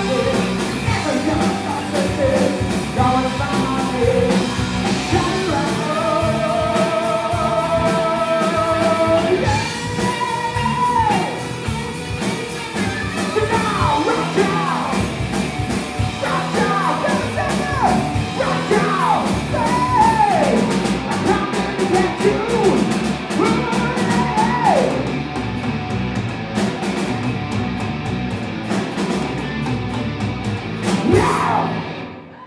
Father.